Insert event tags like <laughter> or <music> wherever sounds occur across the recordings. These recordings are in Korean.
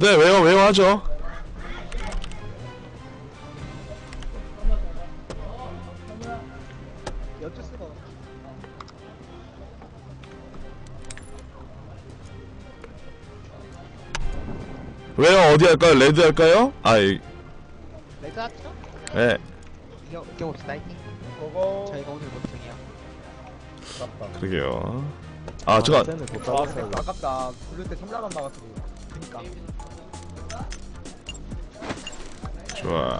네 왜요 왜요 하죠 여쭈 수가 왜요 어디 할까요 레드 할까요 아이 레드 하죠? 예 이겨 이겨봅시다 고고. 저희가 오늘 못 승이야 아깝다. 그러게요 아 제가 아, 아깝다. 부를 때 3라만 막았어. 그니까. 좋아.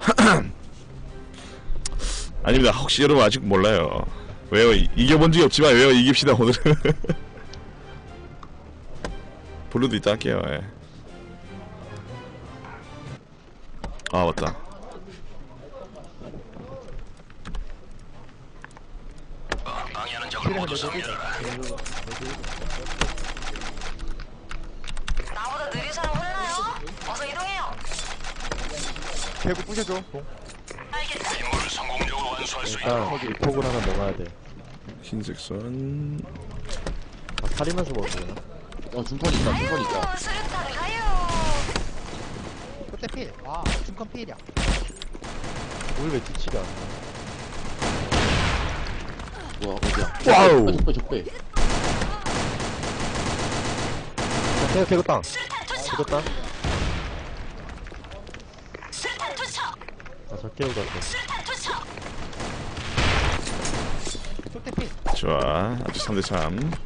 <clears throat> 아닙니다. 혹시 여러분 아직 몰라요. 왜요? 이- 이겨본 적이 없지만 왜요? 이깁시다 오늘은. <laughs> 블루도 이따 할게요 예. 아 맞다 개구 부셔줘. 일단 거기 폭을 하나 먹어야 돼. 흰색 선 아, 살이면서 먹어도 되나? 어 중턴 있다 중턴 있다 아유, 수류탄 가요. 그때 필와 중간 필이야 우리 왜 뒤치가? 뭐야 어디야 와우. 아, 적배 적배 개그 개그 땅. 수류탄 투척. 개그 땅. 수류탄 투척. 아저 깨우고 갈게. 좋아 아주 3대3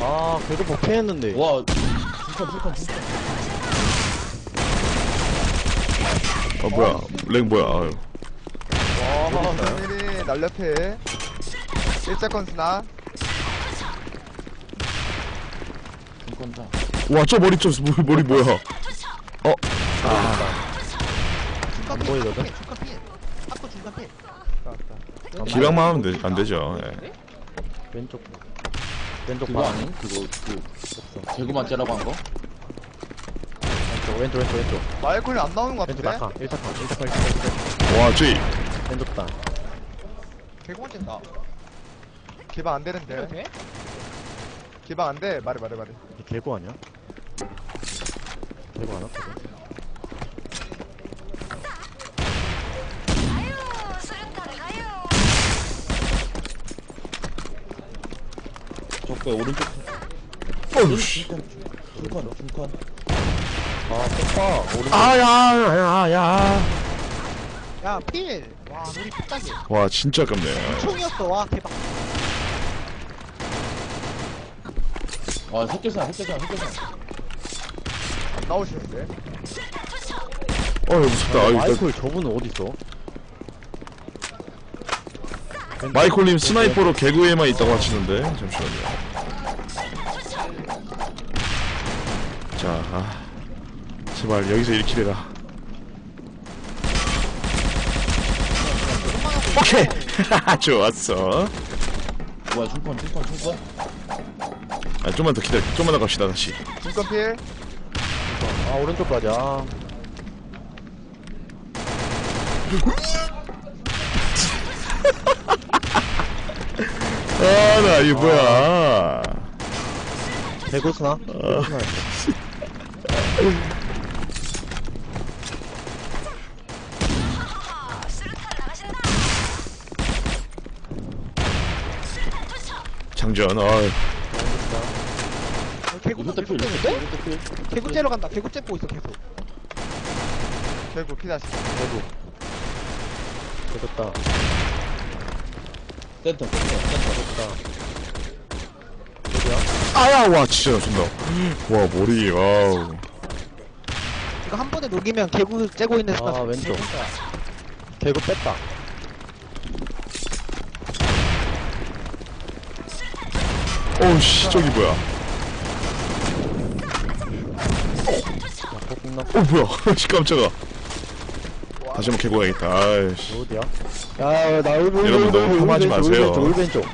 아 개그 뭐 피했는데. 와어 뭐야 lag 뭐야 아유. 와, 선일이 날렵해. 일자건 스나. 중턴 다 와저 머리 저 머리, 머리 뭐야 투척. 어 중간 보이거든? 중간 필 아까 중간 필 기량만 하면 되, 안 되죠 예. 왼쪽. 왼쪽 그거 봐. 아니? 그거 그 없어. 개구만 째라고 한 거? 왼쪽 왼쪽 왼쪽 왼쪽. 마이콜이 안 나오는 것 왼쪽 같은데? 낙하. 강. 일탁 강. 와 저기 왼쪽 땅. 개구 찐다 기방 안 되는데. 돼? 기방 안 돼. 말해, 말해, 말해. 이 개구 아니야? 개구 안 왔거든. 아유, 수류탄 가요. 적배 오른쪽. 어우씨. 중턴 중턴 아 소파. 오른쪽. 아야야야 야 필 와 우리 피딱이 와 진짜 아깝네. 총이었어. 와 대박. 아 흑계산 흑계산 흑계산. 안 나오시는데? 어 무섭다. 아유, 나- 마이콜 저분은 어디 있어? 마이콜님 sniper로 개구에만 있다고 하시는데? 잠시만요 자 아, 제발 여기서 1킬해라 오케이 <laughs> 좋았어 뭐야 중턴 중턴 중턴 아 좀만 더 기다려 좀만 더 갑시다 다시 중건 필. 아 오른쪽까지. 아. 아나 이게 뭐야 개구 스나. 개구 스나. 장전 어이 개구 이것도 필 계속 이것도 째는데? 필 이것도 필 개구 째러 간다 개구 째고 있어 계속 개구 피다시. 땅. 센터 센터 센터. 개구야? 아야 와 진짜 쏜다 와 머리 와우 이거 한 번에 녹이면 개구 째고 있는 순간 아, 왼쪽. 개구 뺐다. 어우씨 저기 뭐야 폭나 어 뭐야 <laughs> 씨 깜짝아 다시 한번 캐고 가야겠다 아이씨 어디야? 야, 나 울고 여러분 너무 폄하하지 마세요. 울왼쪽.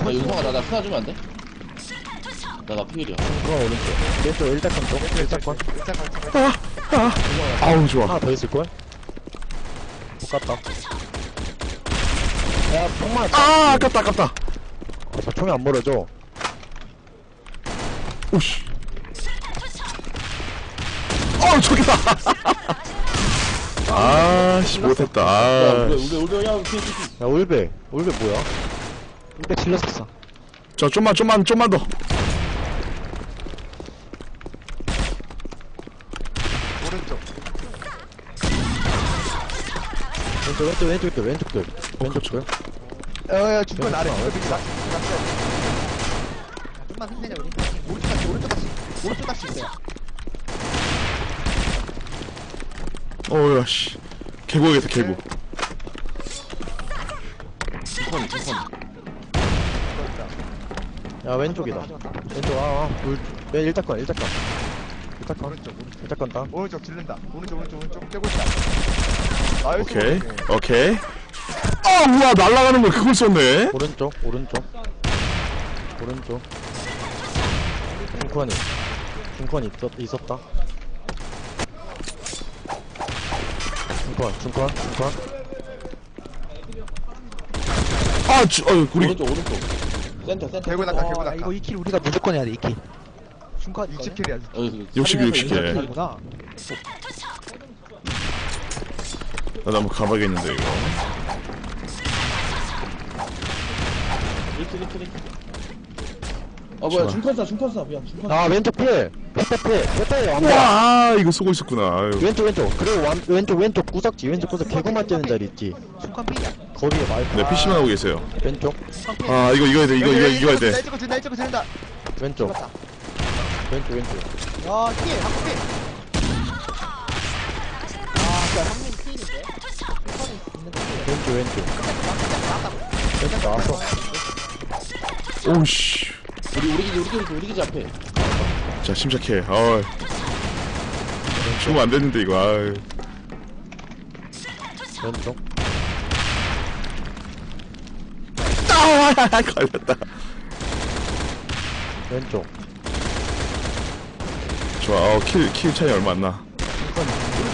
아 윤성아 나나 스나 주면 안 돼? 나나 피일이야 그럼 오른쪽. 왼쪽 일자건 쪽. 일자건. 일자건. 아우 좋아 하나 더 있을걸? 똑같다. 야, 총만. 아 아깝다 아깝다 아, 저 총이 안 멀어져. 오씨. 어 저기다. <laughs> 아 씨 못했다. 야, 아, 우리, 우리, 우리, 야. 야 울베 울베 뭐야? 근데 질렀었어. 저 좀만 좀만 좀만 더. 오른쪽. 왼쪽 왼쪽 왼쪽 들 왼쪽 들 왼쪽 들 야야 중간 아래. 왼쪽 중간 밑에. 좀만 힘내자 우리. 오른쪽 다시 오른쪽 다시 오른쪽 다시 있어요. 어야 씨. 개구겠다 개구. 중컨, 중컨. 야 왼쪽이다 왼쪽 아아둘 일자건 일자건 일자건 오른쪽 오른쪽. 일자건 땅 오른쪽 질른다. 오른쪽 오른쪽 오른쪽 떼고 있다. 오케이 오케이. 아 우와 날아가는 걸 그걸 썼네. 오른쪽 오른쪽 오른쪽 중컨이 중컨 있었, 있었다 중컨 중컨 중컨 아 주, 어 우리 오른쪽, 오른쪽. 센터, 센터. 개구 낚아 개구 와, 낚아. 이거 2킬 우리가 무조건 해야 돼 2킬. 중간 60킬이야. 어, 여기. 60, 60 개. 나도 한번 가봐야겠는데 이거. 1킬, 1킬, 1킬. 아, 뭐야, 중컨사, 중컨사. 미안, 중컨사. 아 왼쪽 필 빼빼 빼 빼빼 안. 아, 이거 쏘고 있었구나. 아유. 왼쪽 왼쪽 그리고 완, 왼쪽 왼쪽 구석지 왼쪽 구석 개구만 째는 자리 있지 중간 피야. 거기에 마이크 네 PC만 하고 계세요. 왼쪽 중간. 아 이거 이거 해야 돼 이거 이거 이거 해야 돼. 날 찍고 날 찍고 질른다. 왼쪽 왼쪽 왼쪽 야 피. 한번 피. 아 진짜 형님 피인데. 중간에 있는 거 피. 왼쪽 왼쪽. 왼쪽 나왔어 오씨. 우리, 우리 기지, 우리 기지, 우리 기지 앞에. 자 침착해. 어. 죽으면 안 되는데 이거. 아유. 왼쪽 아 <laughs> 걸렸다. 왼쪽 좋아. 어킬킬 차이 얼마 안 나.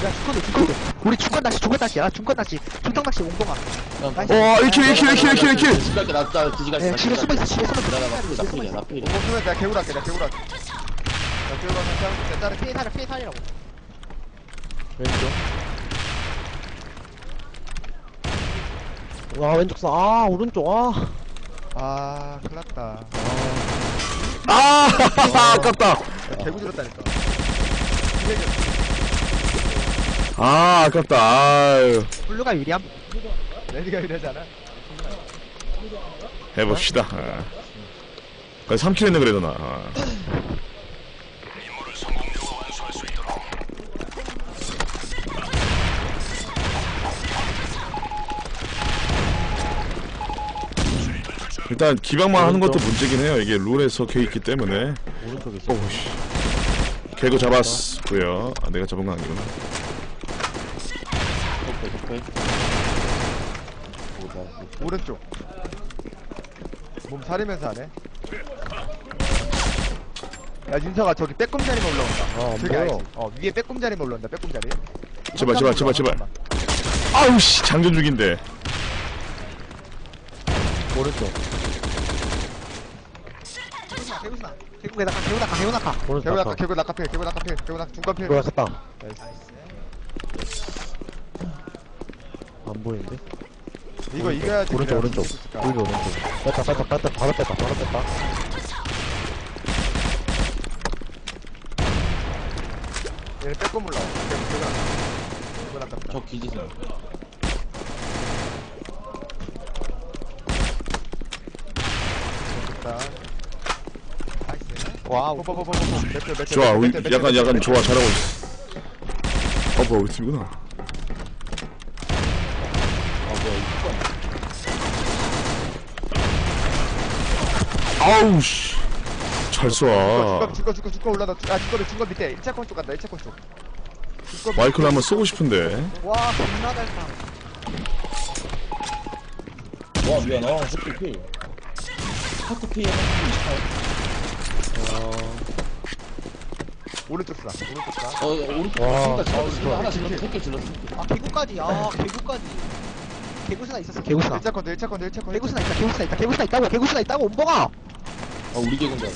야 중간도 중간도. 우리 중간 낚시 중간 낚시야. 중간 낚시. 중턱 낚시. 나이스. 와 1킬 1킬 1킬 1킬 1킬. 집 갈게, 나, 나, 뒤지 갈게. 예, 나 집에 집 숨어. 있어. 집에 숨어 나, 있어. 나 필이야, 나 필이야. 어, 그러면 내가 개구 낚게 내가 개구 낚게. 나 개구 낚게 짜리 피해 살아 피해 살이라고. 왼쪽 와 왼쪽 쏴아 오른쪽 아 아, 큰일 났다. 아 <laughs> 아깝다. 야, 개구 들었다니까. 아 아깝다. 아유. blue가 유리함. red가 이러잖아. 해봅시다. 아. 3kill 했네 그래도 나. 아. 일단 기방만 하는 것도 문제긴 해요. 이게 룰에 섞여 있기 때문에. 오우씨. 개구 잡았고요. 아, 내가 잡은 거 아니구나. 오케이. 오른쪽. 몸 사리면서 하네. 야, 윤서가 저기 빼꼼자리만 올라온다. 아, 안 저기 보여. 알지? 어, 위에 빼꼼자리만 올라온다, 빼꼼자리. 제발, 제발, 제발, 제발. 아우 씨 장전 중인데. 오른쪽 개구나 개구나. 개구 개다가 개구 낚아 개구 낚아. 개구 오른쪽 낙하, 낙하 개구 낙하필, 개구 낙하필, 개구 낙 중간필. 이거 갔다 나이스. 안 보이는데 이거 이겨야지. 오른쪽 그래야지 오른쪽 수 있을까? 오른쪽 오른쪽 뺐다 뺐다 뺐다 바로 뺐다 바로 뺐다 얘는 빼꼼 낙하. 개구 낙하. 저 기지선. 좋다. 와우. 뽀뽀뽀뽀뽀. 매트, 매트, 좋아. 우리 매트, 매트, 약간 매트, 약간 매트. 좋아 잘하고 있어. 어 뭐야 우리 팀이구나. 아. 아우 씨. 잘 쏴. 중간, 중간, 중간 올라다. 아, 중간에 중간 밑에 1차권 쪽 간다, 1차권 쪽. 중간 마이크를 한번 쏘고 싶은데. 와 겁나 잘 타. 와, 미안. 아, 하트 필. 하트 필. 오른쪽 쏴, 오른쪽 쏴. 어, 오른쪽. 와, 진짜 질렀어. 아. 하나 질렀어. 세개 질렀어. 아 개구까지. 아 개구까지. 개구스나 있었어. 개구스나. 1차권, 1차권, 1차권. 개구스나 있다. 개구스나 있다. 개구스나 있다고. 개구스나 있다고. 옴봉아. 아, 우리 개군다.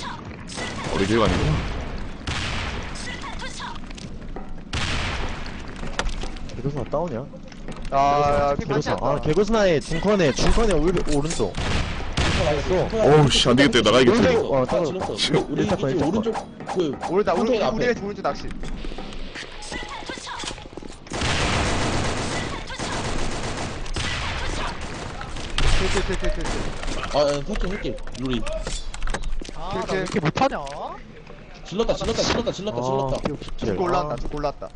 우리 기억 아니구나. 개구스나 다운이야? 아, 개구스나 아 개구스나의 중컨에 중컨에 올, 오른쪽 어우 씨 안되겠다 나가야겠다. 오른쪽 어아 따로 질렀어 우리. 오른쪽 그 오른다, 우리, 컨테이너 우리. 우리 오른쪽 낚시. 킬킬킬킬킬. 아 해킹 해킹 우리 아, 나 왜 이렇게 못하냐? 질렀다 질렀다 질렀다 질렀다 아 질렀다 P67 죽고 올라왔다, 죽고 올라왔다.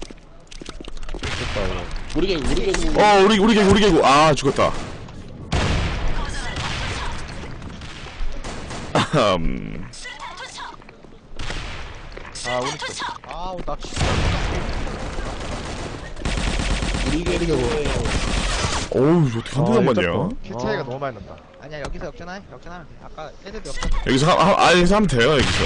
우리 개구 우리 개구 어 우리 우리 개구 우리 개구 아 죽었다. 음, 아, 오른쪽. 아우, 나 진짜. 우리 개구 어우 어떻게 한 아, 일단 맞냐? 뭐. 킬 차이가 아. 너무 많이 난다. 아니야, 여기서 역전해. 역전하면 돼. 아까 애들도 역전. 여기서 하, 하, 아 여기서 하면 돼요 여기서.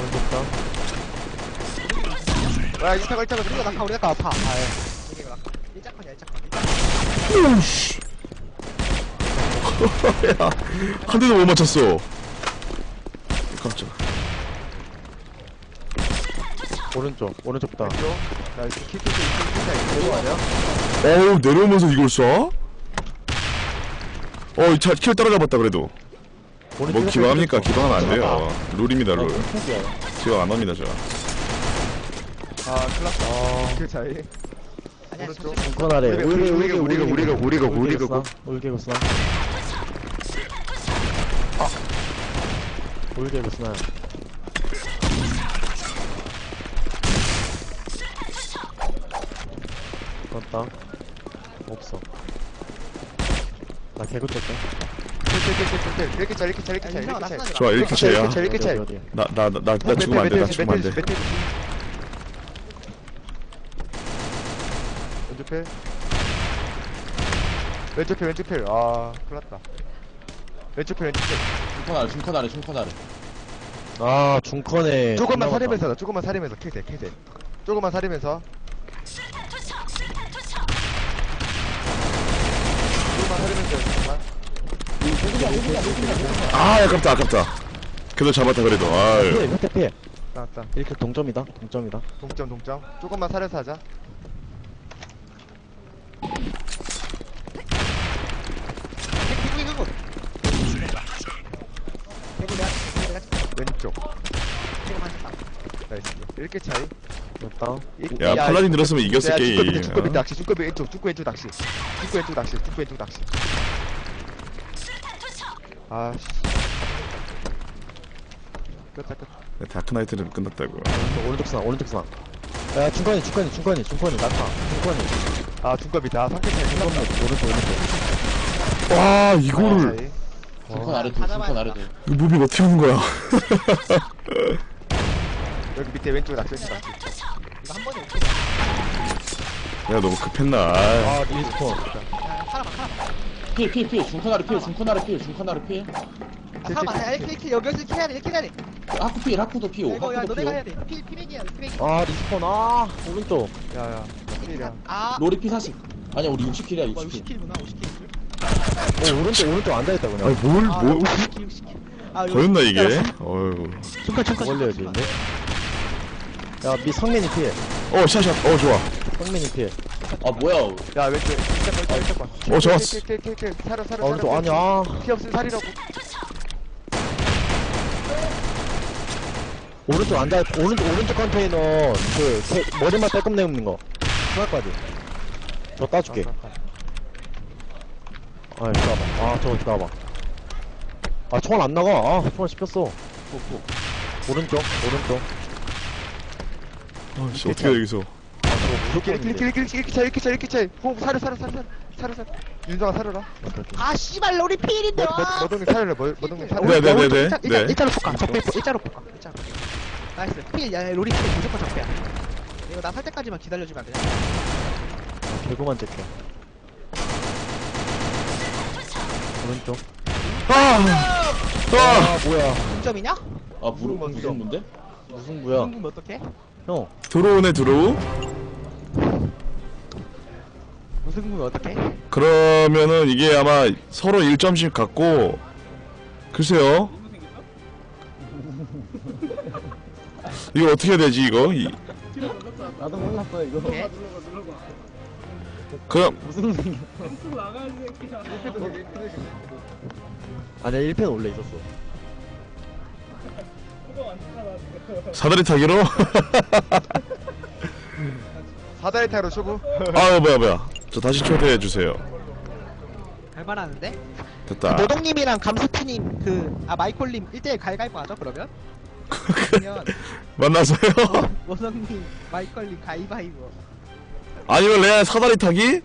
오른쪽 다운 야, 이차가, 이차가, 우리가 우리가 낙하, 우리가 아파. 아, 예. 이게 낙하. 일자컨이야, 일자컨. 오우씨. 야한 대도 못 맞췄어. 깜짝. 오른쪽 오른쪽 다운 왼쪽. 나 킬킬킬, 킬 차이. 이거 아니야? 어우 내려오면서 이걸 쏴? 어이 차킬 따라잡았다 그래도. 오른쪽 뭐 기방합니까? 기방하면 안 돼요. 룰입니다 룰. 폭이야 기방 안 합니다 저. 아, 큰일 났다. 아킬 차이. 아니야, 오른쪽. 천천히. 중컨 아래 우리가, 우리가, 우리가, 우리가, 우리가, 우리가, 우리가. 울개구스나 아 울개구스나 떴다 없어 나 개구. 이렇게 차이, 차이, 차이, 마. 좋아 이렇게 차이야. 이렇게 차이, 어디? 나나 나 나 죽으면 안 돼. 나 죽으면 안 돼. 메테리스, 왼쪽 필 왼쪽 필 왼쪽 필아 큰일났다 왼쪽 필 왼쪽 필 중컨 아래 중컨 아래 중컨 아래 아 중컨에 조금만. 사리면서 나 조금만 사리면서 킬대 킬대 조금만 사리면서 아 아깝다 아깝다. 그래도 잡았다 그래도. 아유. 피해 피해 나왔다 이렇게 동점이다 동점이다 동점 동점 조금만 사려서 하자 개구리, 개구리. 개구리, 내가, 내가 왼쪽 한 번. 나이스 이렇게 차이 다운 이- 야 팔라딘 들었으면 이겼을 야, 게임. 어? 낚시 중급 왼쪽 중급 왼쪽 낚시 중급 왼쪽 낚시 중급 왼쪽 낚시 아씨. 끝다 끝. 네, 다크나이트는 끝났다고. 오른쪽, 오른쪽 스나 오른쪽 스나 야 중컨이 중컨이 중컨이 중컨이. 낙하 중컨이. 아 중급 밑에 아 상태 차이 중컨이. 끝났다 오른쪽 오른쪽. 와 이거를. 차이. 중컨 아래 둘 중컨 아래 둘 이거 무비 어떻게 하는 거야? <laughs> 여기 밑에 왼쪽 낚시 왼쪽 낚시 이거 한 번에 오케이. 야 너무 급했나? 아, 아 리스폰. 피해 피해 피해 아래 피해 아래 피해 아래 피해 아, 살아봐. 야, 이렇게, 이렇게, 여기서 이렇게 해야 돼, 이렇게 해야 돼. 하쿠 피해 하쿠도 피해 이거, 야, 하쿠도 너네가 해야 피해 돼. 피, 피백이야, 피백이. 아 리스폰 아 오른쪽 야야 필이야 아, 로리 피 40 아니야 우리 60킬이야 와, 60킬 60킬이구나, 50킬. 어 오른쪽 오른쪽 앉아있다 그냥 아니 뭘 아, 뭐 60킬, 60킬. 아, 보였나 이게? 야, 어휴. 중간, 중간. 걸려야. 되는데 야미 성민이 피해 어 샷샷. 어 좋아. 성민이 피해 아 뭐야? 야 왼쪽. 왼쪽 왼쪽 왼쪽 어, 좋았어. 킬킬킬킬 사려 사려 아 오른쪽 아니 아. 피 없으면 살이라고. 오른쪽 앉아 오른쪽 오른쪽 컨테이너 그 개- 머리만 빼꼼 내는 거. 중간까지 저 따줄게. 아 기다려봐. 아 저거 기다려봐. 아 총알 안 나가. 아 총알 씹혔어. 오른쪽 오른쪽. 아씨 어떻게 여기서? 아 저거 무조건 있는데 킬킬킬킬 이렇게 차이 이렇게 차이 이렇게 차이 호흡 사려 사려 사려 사려 사려 사려 윤정아 사려라 아, 씨발, 우리 필인데, 와. 머동이 사려라 머- 머동이 사려 네, 네, 네, 네. 일자, 일자, 네. 일자로 볼까? 적배, 일자로 볼까? 일자로. 나이스. 필, 야, 로리 필 무조건 적배야. 이거 나 살 때까지만 기다려주면 안 되냐? 아, 개구만 째게 오른쪽 아! 아! 아 뭐야 동점이냐? 아 무슨 무슨 문데 무슨 궁금해, 어떡해? 형 들어오네 들어오. 무승부면 어떡해? 그러면은 이게 아마 서로 1점씩 갖고 글쎄요. 이거 어떻게 해야 되지 이거? 이, 나도 몰랐어 이거. 오케이. 그럼 무슨 아니야 1패는 원래 있었어. 사다리 타기로? 사다리 타로 쇼부 아 뭐야 뭐야 저 다시 초대해 주세요. 갈만하는데? 됐다. 노동님이랑 감스트님 그 아 마이콜님 1대1 갈갈보 하죠 그러면? 그러면 <laughs> 만나서요? 노동님 마이콜님 가위바위보. 아니면 레알 사다리 타기?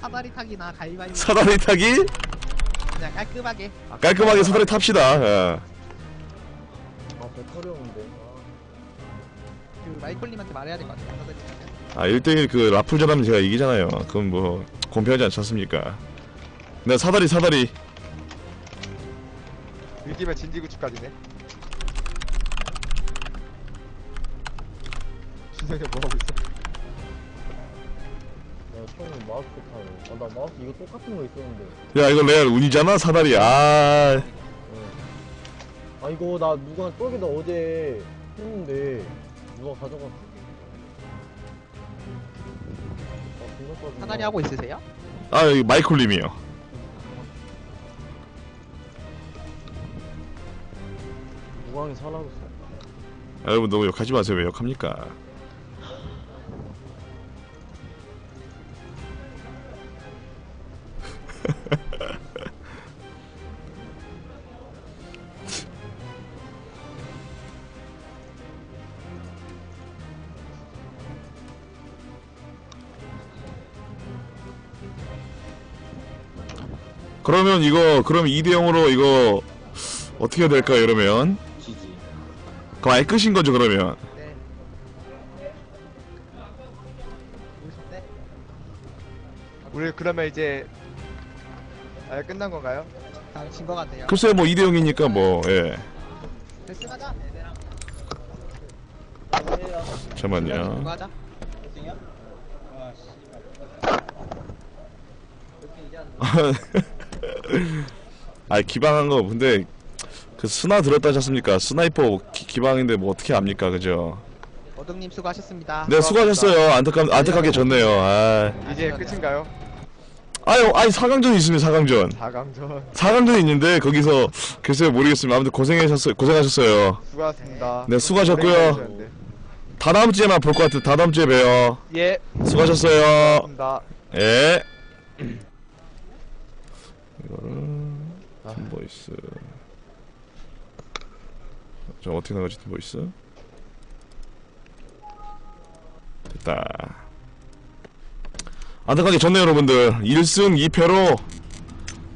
사다리 타기나 가위바위보. 사다리 타기? 그냥 깔끔하게. 깔끔하게 사다리 탑시다. 예. 아 배터리 없는데. 그 마이콜님한테 말해야 될 것 같아요. 사다리 타기 아 1대1 그 라풀전 하면 제가 이기잖아요. 그건 뭐 공평하지 않지 않습니까? 네 사다리 사다리. 이기면 진지구축까지네. 준성이 뭐하고 있어? 야 처음에 마우스 타요 아 나 마우스 이거 똑같은 거 있었는데. 야 이거 레알 운이잖아 사다리. 아. 아 이거 나 누가 저기다 어제 했는데 누가 가져갔어 아 짜증나. 사다리 하고 있으세요? 아 여기 마이콜님이요 무광이 사라졌어 아, 여러분 너무 욕하지 마세요 왜 욕합니까 그러면 이거 그럼 2대 0으로 이거 어떻게 해야 될까요 이러면 지지. 그럼 아예 끝인 거죠 그러면 네? 우리 그러면 이제 아 끝난 건가요? 다진것 같네요 글쎄 뭐 2대 0이니까 뭐 예. 데스 가자 얘들아 잠깐만요 하자 <laughs> 아 기방한 거 근데 그 스나 들었다 하셨습니까? sniper 기, 기방인데 뭐 어떻게 압니까? 그죠? 어동님 수고하셨습니다. 네 수고하셨어요. 안타깝 안타깝게 졌네요. 아. 이제 끝인가요? 아유 아니 4강전 있으면 4강전. 4강전. 4강전이 있는데 거기서 글쎄요 모르겠습니다. 아무튼 고생하셨어요 고생하셨어요. 수고하셨습니다. 네 수고하셨고요. 고생하셨는데. 다 다음 주에만 볼 것 같아 다 다음 주에 봬요. 예. 수고하셨어요. 수고하셨습니다. 예. 이거를 팀 voice. 저 어떻게 나가지 팀 voice? 됐다. 안타깝게 졌네요 여러분들. 1승 2패로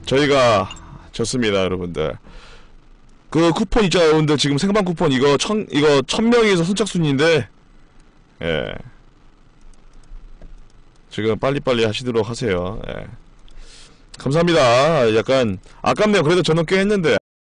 저희가 졌습니다 여러분들. 그 쿠폰 있잖아요 여러분들 지금 생방 쿠폰 이거 천 이거 천 명에서 선착순인데 예. 지금 빨리빨리 하시도록 하세요. 예. 감사합니다. 약간 아깝네요. 그래도 저는 꽤 했는데